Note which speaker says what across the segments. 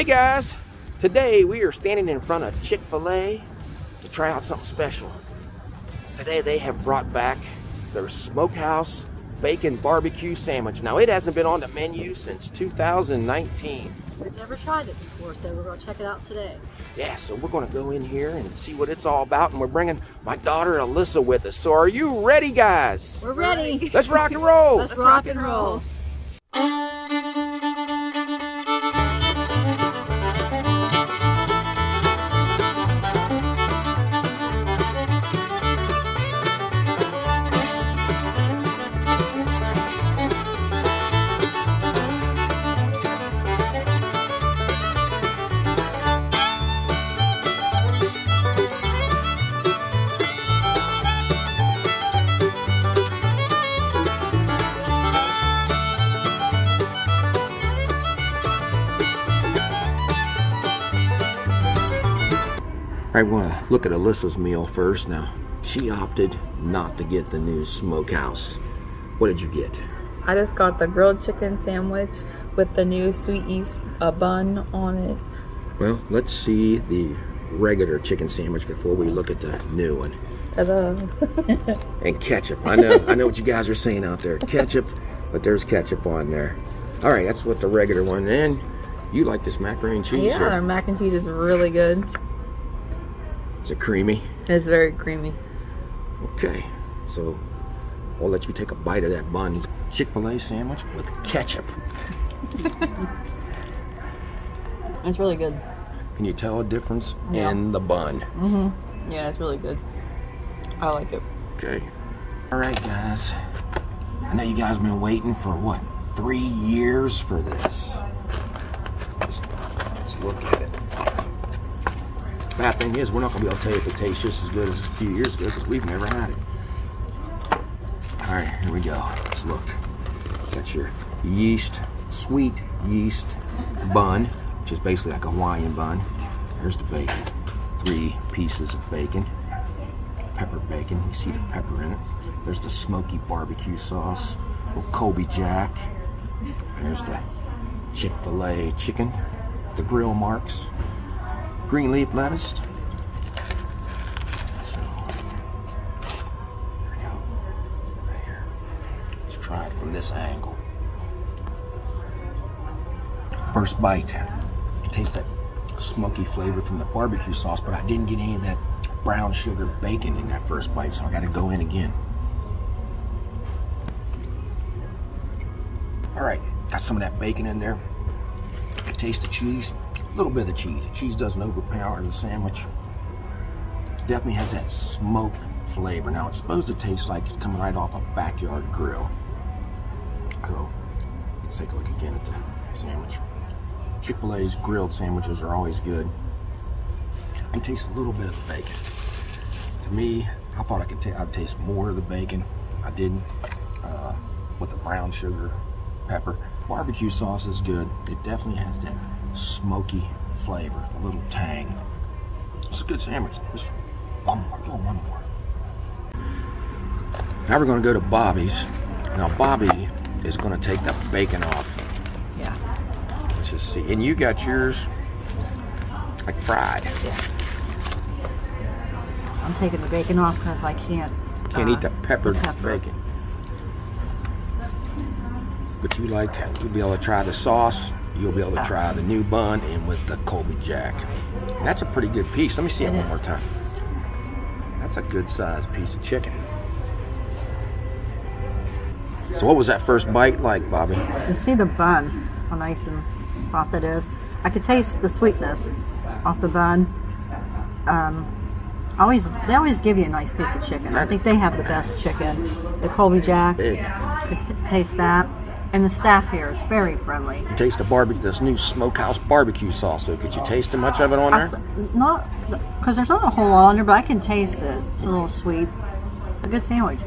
Speaker 1: Hey guys, today we are standing in front of Chick-fil-A to try out something special. Today they have brought back their smokehouse bacon barbecue sandwich. Now it hasn't been on the menu since 2019.
Speaker 2: We've never tried it before, so we're gonna check it out today.
Speaker 1: Yeah, so we're gonna go in here and see what it's all about and we're bringing my daughter Alyssa with us. So are you ready guys?
Speaker 2: We're ready.
Speaker 1: Let's rock and roll.
Speaker 2: Let's rock and roll.
Speaker 1: I want to look at Alyssa's meal first. Now, she opted not to get the new smokehouse. What did you get?
Speaker 3: I just got the grilled chicken sandwich with the new sweet yeast uh, bun on it.
Speaker 1: Well, let's see the regular chicken sandwich before we look at the new one.
Speaker 3: Ta-da!
Speaker 1: And ketchup. I know, I know what you guys are saying out there. Ketchup, but there's ketchup on there. All right, that's what the regular one. And you like this macaroni and cheese?
Speaker 3: yeah,
Speaker 1: here.
Speaker 3: their mac and cheese is really good.
Speaker 1: Is it creamy?
Speaker 3: It's very creamy.
Speaker 1: Okay, so I'll let you take a bite of that bun. Chick-fil-A sandwich with ketchup.
Speaker 3: It's really good.
Speaker 1: Can you tell a difference
Speaker 3: Yeah.
Speaker 1: in the bun? Mm-hmm.
Speaker 3: Yeah, it's really good. I like it.
Speaker 1: Okay. All right, guys. I know you guys have been waiting for what? Three years for this. Let's, let's look at it. Bad thing is, we're not gonna be able to tell you if it tastes just as good as a few years ago because we've never had it. All right, here we go. Let's look. Got your yeast, sweet yeast bun, which is basically like a Hawaiian bun. There's the bacon. Three pieces of bacon pepper bacon. You see the pepper in it. There's the smoky barbecue sauce. Little Colby Jack. There's the Chick-fil-A chicken. The grill marks. Green leaf lettuce. So, there we go. Right here. Let's try it from this angle. First bite. Taste that smoky flavor from the barbecue sauce, but I didn't get any of that brown sugar bacon in that first bite, so I got to go in again. All right, got some of that bacon in there. Taste the cheese, a little bit of cheese. Cheese doesn't overpower the sandwich. Definitely has that smoked flavor. Now it's supposed to taste like it's coming right off a backyard grill. So let's take a look again at the sandwich. Chick-fil-A's grilled sandwiches are always good. I can taste a little bit of the bacon. To me, I thought I could I'd taste more of the bacon. I didn't. Uh, with the brown sugar, pepper. Barbecue sauce is good. It definitely has that smoky flavor, a little tang. It's a good sandwich. Just one more, go one more. Now we're gonna go to Bobby's. Now Bobby is gonna take the bacon off.
Speaker 3: Yeah.
Speaker 1: Let's just see. And you got yours like fried. Yeah.
Speaker 2: I'm taking the bacon off because I can't.
Speaker 1: Can't
Speaker 2: uh,
Speaker 1: eat the peppered
Speaker 2: pepper.
Speaker 1: bacon. But you like, you'll be able to try the sauce. You'll be able to try the new bun and with the Colby Jack. That's a pretty good piece. Let me see it
Speaker 2: It
Speaker 1: one more time. That's a good sized piece of chicken. So what was that first bite like, Bobby?
Speaker 2: You can see the bun, how nice and soft it is. I could taste the sweetness off the bun. Um, always, they always give you a nice piece of chicken. I think they have the best chicken. The Colby Jack, taste that. And the staff here is very friendly.
Speaker 1: You taste the barbecue, this new smokehouse barbecue sauce. So could you taste much of it on
Speaker 2: I
Speaker 1: there?
Speaker 2: not because there's not a whole lot on there, but I can taste it. It's a little sweet. It's a good sandwich.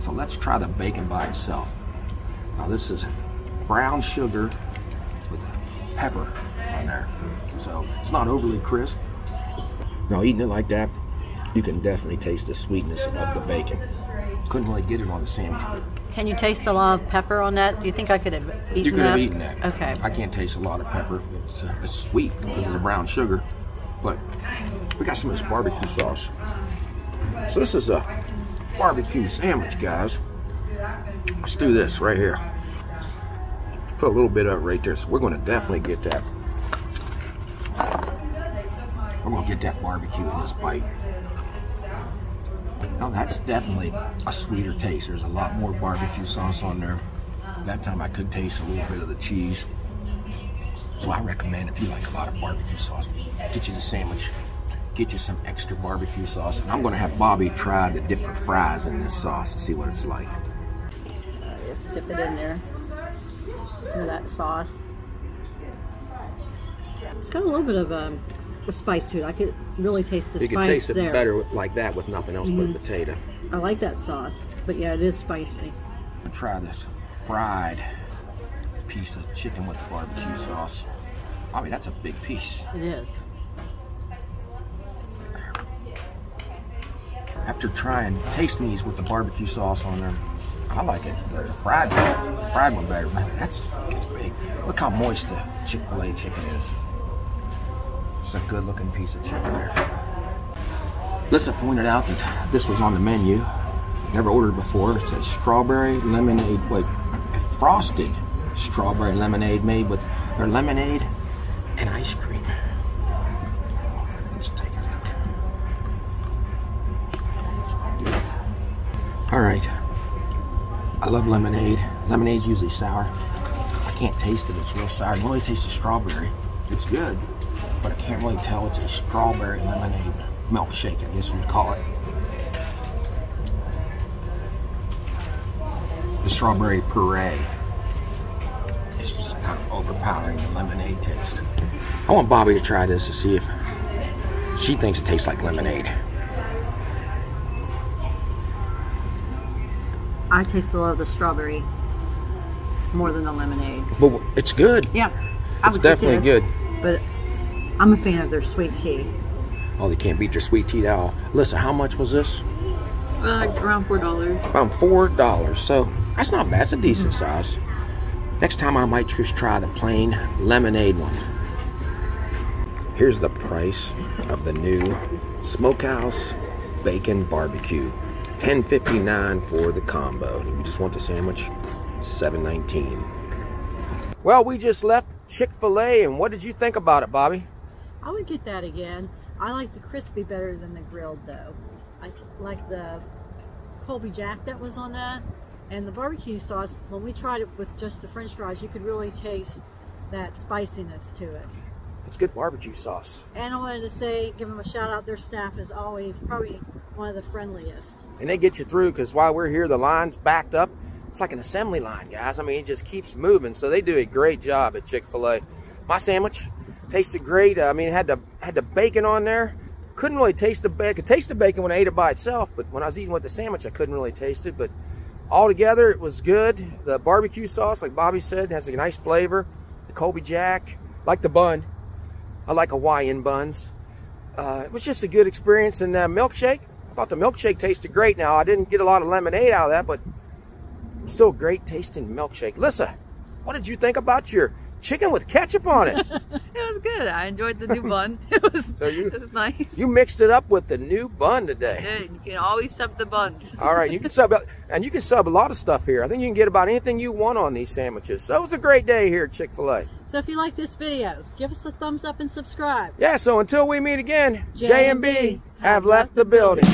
Speaker 1: So let's try the bacon by itself. Now this is brown sugar with pepper on there. So it's not overly crisp. Now eating it like that, you can definitely taste the sweetness of the bacon. Couldn't really get it on the sandwich, but
Speaker 2: Can you taste a lot of pepper on that? Do you think I could have eaten
Speaker 1: You could
Speaker 2: that?
Speaker 1: have eaten that.
Speaker 2: Okay.
Speaker 1: I can't taste a lot of pepper. It's, uh, it's sweet because of the brown sugar. But we got some of this barbecue sauce. So this is a barbecue sandwich, guys. Let's do this right here. Put a little bit up right there. So we're going to definitely get that. We're going to get that barbecue in this bite. Now that's definitely a sweeter taste. There's a lot more barbecue sauce on there. That time I could taste a little bit of the cheese. So I recommend if you like a lot of barbecue sauce, get you the sandwich, get you some extra barbecue sauce. And I'm gonna have Bobby try the dip her fries in this sauce and see what it's like.
Speaker 2: Uh, just dip it in there. Some of that sauce. It's got a little bit of um, a spice to it. I could really taste the
Speaker 1: You
Speaker 2: spice
Speaker 1: can taste it
Speaker 2: there.
Speaker 1: better like that with nothing else but a potato.
Speaker 2: I like that sauce, but yeah, it is spicy.
Speaker 1: Try this fried piece of chicken with the barbecue sauce. I mean, that's a big piece.
Speaker 2: It is.
Speaker 1: After trying, tasting these with the barbecue sauce on there, I like it. The fried, the fried one better. Man, that's that's big. Look how moist the Chick-fil-A chicken is. A good looking piece of chicken there. Lissa pointed out that this was on the menu. Never ordered before. It says strawberry lemonade. Wait, a frosted strawberry lemonade made with their lemonade and ice cream. Let's take a look. All right. I love lemonade. Lemonade's usually sour. I can't taste it. It's real sour. I only taste the strawberry. It's good, but I can't really tell it's a strawberry lemonade milkshake, I guess you'd call it. The strawberry puree It's just kind of overpowering the lemonade taste. I want Bobby to try this to see if she thinks it tastes like lemonade.
Speaker 2: I taste a lot of the strawberry more than the lemonade.
Speaker 1: But it's good.
Speaker 2: Yeah, I
Speaker 1: It's definitely good.
Speaker 2: But I'm a fan of their sweet tea.
Speaker 1: Oh, they can't beat their sweet tea now. Listen, how much was this?
Speaker 3: Uh, around four dollars.
Speaker 1: Around four dollars. So that's not bad. It's a decent size. Next time I might just try the plain lemonade one. Here's the price of the new Smokehouse Bacon Barbecue. $10.59 for the combo. If you just want the sandwich, $7.19. Well, we just left Chick-fil-A, and what did you think about it, Bobby?
Speaker 2: I would get that again. I like the crispy better than the grilled though. I like the Colby Jack that was on that. And the barbecue sauce, when we tried it with just the french fries, you could really taste that spiciness to it.
Speaker 1: It's good barbecue sauce.
Speaker 2: And I wanted to say, give them a shout out. Their staff is always probably one of the friendliest.
Speaker 1: and they get you through because while we're here the line's backed up it's like an assembly line guys i mean it just keeps moving so they do a great job at chick-fil-a my sandwich tasted great i mean it had the had the bacon on there. Couldn't really taste the bacon could taste the bacon when i ate it by itself but when i was eating with the sandwich i couldn't really taste it but altogether it was good. The barbecue sauce like bobby said has a nice flavor. The colby jack like the bun. I like hawaiian buns. Uh, it was just a good experience and uh, milkshake I thought the milkshake tasted great. Now, I didn't get a lot of lemonade out of that, but still great tasting milkshake. Lissa, what did you think about your chicken with ketchup on it?
Speaker 3: It was good. I enjoyed the new bun. It was.
Speaker 1: So you-
Speaker 3: it was nice.
Speaker 1: you mixed it up with the new bun today.
Speaker 3: Yeah, you can always sub the bun.
Speaker 1: All right, you can sub, and you can sub a lot of stuff here. I think you can get about anything you want on these sandwiches. So it was a great day here at Chick-fil-A.
Speaker 2: So if you like this video, give us a thumbs up and subscribe.
Speaker 1: Yeah, so until we meet again,
Speaker 2: J
Speaker 1: J
Speaker 2: and
Speaker 1: and
Speaker 2: B
Speaker 1: B have left the building.